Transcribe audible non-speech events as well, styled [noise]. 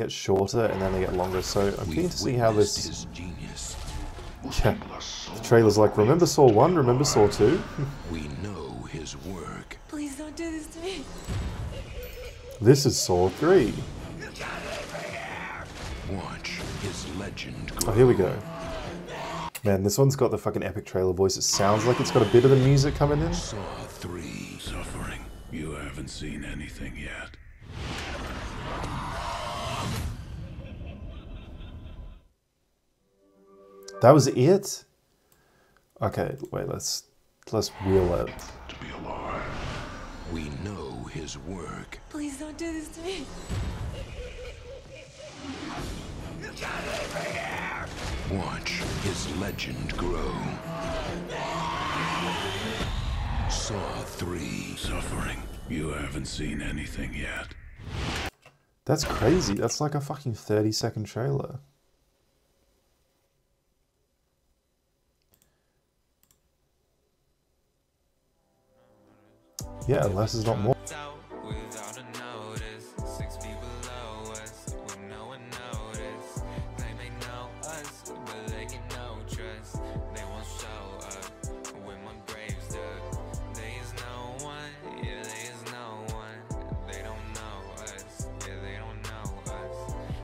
They get shorter and then they get longer. So I'm keen to see how this. His genius. [laughs] Yeah. The trailer's like, remember Saw 1, remember Saw 2? [laughs] We know his work. Please don't do this to me. this is Saw 3. Watch his legend Oh, here we go. Man, this one's got the fucking epic trailer voice. It sounds like it's got a bit of the music coming in. Saw 3. Suffering. You haven't seen anything yet. That was it? Okay, wait, let's let's wheel it. To be alive. We know his work. Please don't do this to me. Watch his legend grow. Saw 3. Suffering. You haven't seen anything yet. That's crazy. That's like a fucking 30 second trailer. Yeah, less is not more.